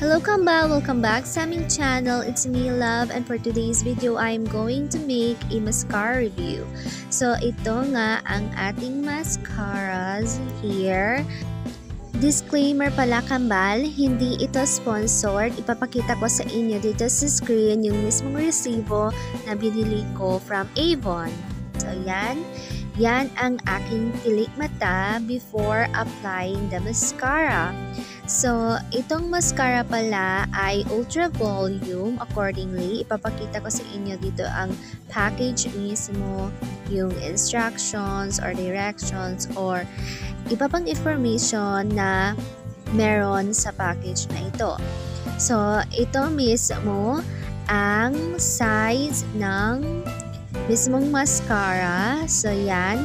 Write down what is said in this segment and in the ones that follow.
Hello Kambal! Welcome back sa aming channel. It's me, Love, and for today's video, I am going to make a mascara review. So, ito nga ang ating mascaras here. Disclaimer pala Kambal, hindi ito sponsored. Ipapakita ko sa inyo dito sa screen yung mismong resibo na binili ko from Avon. So, yan. Yan ang aking tilik mata before applying the mascara. So, itong mascara pala ay ultra volume. Accordingly, ipapakita ko sa inyo dito ang package mismo, yung instructions or directions or iba pang information na meron sa package na ito. So, ito mismo ang size ng mismong mascara. So, yan.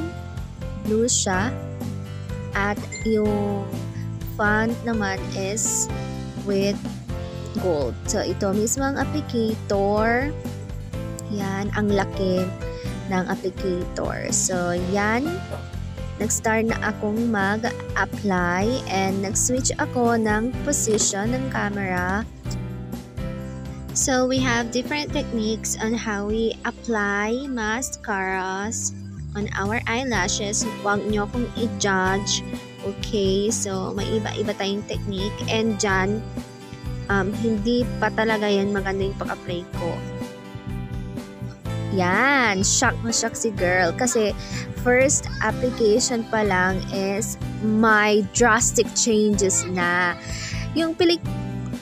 Blue siya. At yung font naman is with gold. So, ito mismo ang applicator. Yan, ang laki ng applicator. So, yan. Nag-start na akong mag-apply and nag-switch ako ng position ng camera. So, we have different techniques on how we apply mascaras on our eyelashes. Huwag nyo kong i-judge Okay, so may iba-iba tayong technique and dyan, um, hindi pa talaga yan maganda yung pag-apply ko. Yan, shock na shock si girl kasi first application pa lang is my drastic changes na. Yung pilik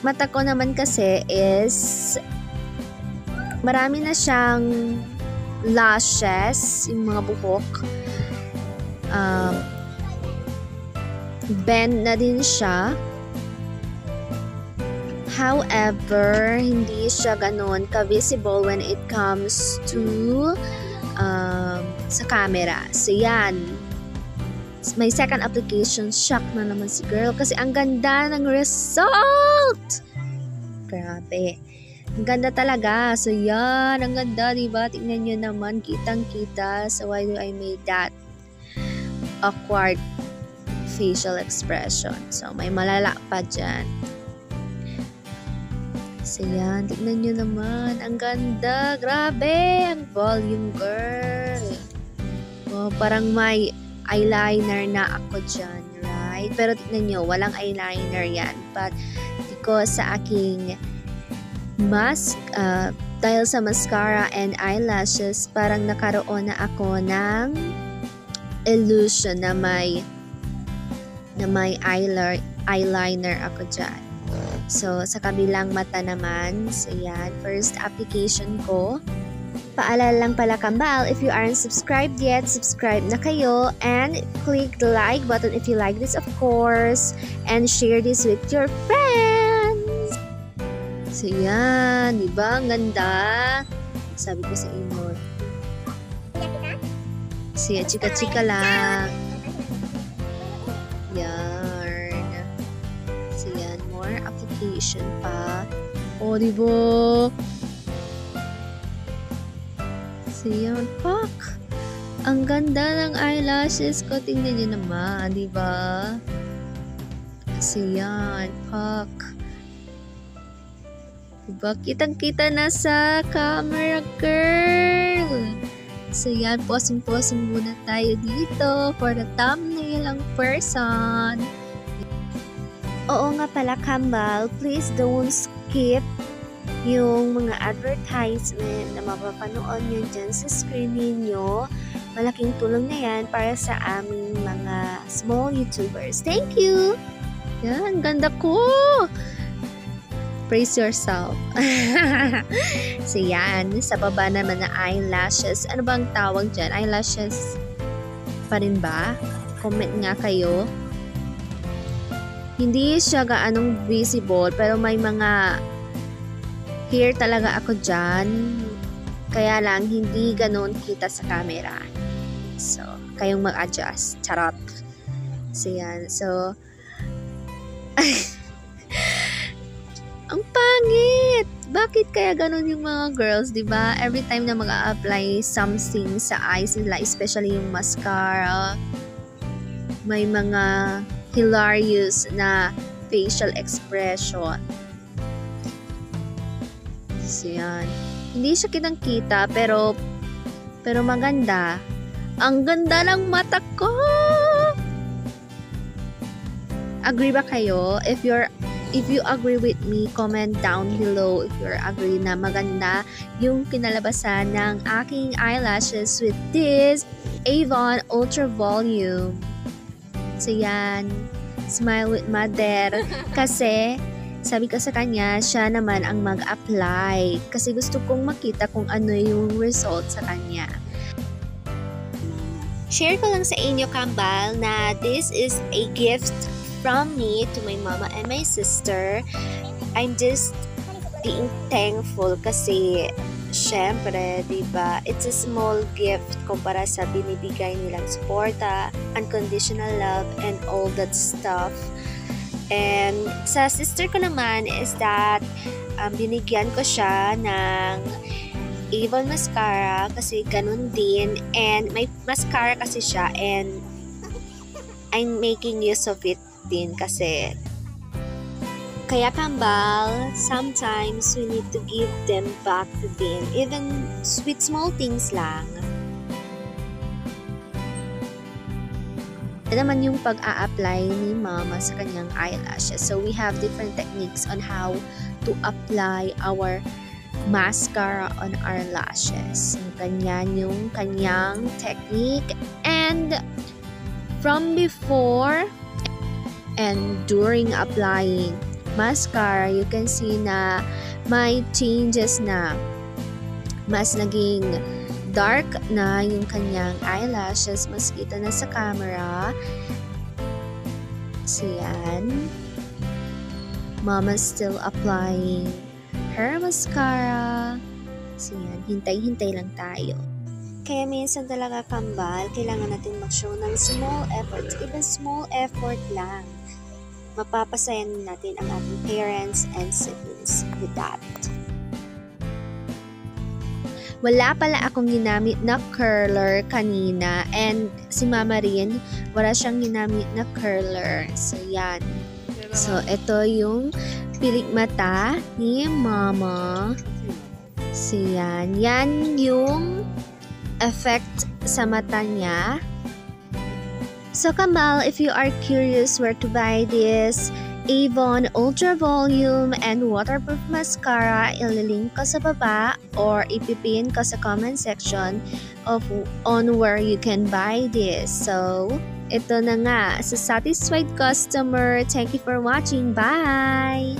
mata ko naman kasi is marami na siyang lashes, yung mga buhok. Um, bend na din siya. However, hindi siya ganun ka-visible when it comes to um, sa camera. So, yan. May second application, shock na naman si girl kasi ang ganda ng result! Grabe. Ang ganda talaga. So, yan. Ang ganda, diba? Tingnan nyo naman. Kitang-kita. So, why do I make that awkward facial expression. So, may malala pa dyan. So, yan. Tignan nyo naman. Ang ganda. Grabe. Ang volume, girl. Oh, parang may eyeliner na ako dyan, right? Pero tignan nyo, walang eyeliner yan. But, because sa aking mask, uh, dahil sa mascara and eyelashes, parang nakaroon na ako ng illusion na may na may eyeliner, ako dyan. So, sa kabilang mata naman, so yan, first application ko. Paalala lang pala kambal, if you aren't subscribed yet, subscribe na kayo and click the like button if you like this of course and share this with your friends. So yan, di ba? Ang ganda. Sabi ko sa inyo. Siya, chika-chika lang. Application pa. O, di ba? So, yan. Pak! Ang ganda ng eyelashes ko. Tingnan nyo naman, di ba? So, yan. Pak! Diba? Kitang-kita na sa camera, girl! So yan, posing-posing muna tayo dito for the thumbnail ang person. Oo nga pala, Kambal, please don't skip yung mga advertisement na mapapanood nyo dyan sa screen ninyo. Malaking tulong na yan para sa aming mga small YouTubers. Thank you! Yan, ganda ko! Praise yourself. so, yan. Sa baba naman na eyelashes. Ano bang tawag dyan? Eyelashes pa rin ba? Comment nga kayo. Hindi siya gaanong visible, pero may mga hair talaga ako dyan. Kaya lang, hindi ganon kita sa camera. So, kayong mag-adjust. Charot. So, yan. So, ang pangit! Bakit kaya ganun yung mga girls, di ba? Every time na mag-a-apply something sa eyes nila, especially yung mascara, may mga hilarious na facial expression. So, yan. Hindi siya kitang kita, pero, pero maganda. Ang ganda ng mata ko! Agree ba kayo? If you're if you agree with me, comment down below if you're agree na maganda yung kinalabasan ng aking eyelashes with this Avon Ultra Volume. So yan, smile with mother. Kasi sabi ko sa kanya, siya naman ang mag-apply. Kasi gusto kong makita kung ano yung result sa kanya. Share ko lang sa inyo, Kambal, na this is a gift from me to my mama and my sister. I'm just being thankful kasi syempre, di ba, it's a small gift kumpara sa binibigay nilang suporta, unconditional love, and all that stuff. And sa sister ko naman is that um, binigyan ko siya ng Avon mascara kasi ganun din and may mascara kasi siya and I'm making use of it din kasi kaya kambal, sometimes we need to give them back to them, even with small things lang. Ito naman yung pag-a-apply ni mama sa kanyang eyelashes. So, we have different techniques on how to apply our mascara on our lashes. Yung kanyan yung kanyang technique. And from before, and during applying mascara, you can see na may changes na. Mas naging dark na yung kanyang eyelashes. Mas kita na sa camera. So, yan. Mama's still applying her mascara. So, yan. Hintay-hintay lang tayo. Kaya minsan talaga kambal, kailangan natin mag-show ng small efforts. Even small effort lang mapapasayan natin ang ating parents and siblings with that. Wala pala akong ginamit na curler kanina and si Mama rin, wala siyang ginamit na curler. So, yan. So, ito yung pilik mata ni Mama. So, yan. Yan yung effect sa mata niya. So Kamal, if you are curious where to buy this Avon Ultra Volume and Waterproof Mascara, ililink ko sa baba or ipipin ko sa comment section of on where you can buy this. So, ito na nga. Sa satisfied customer, thank you for watching. Bye!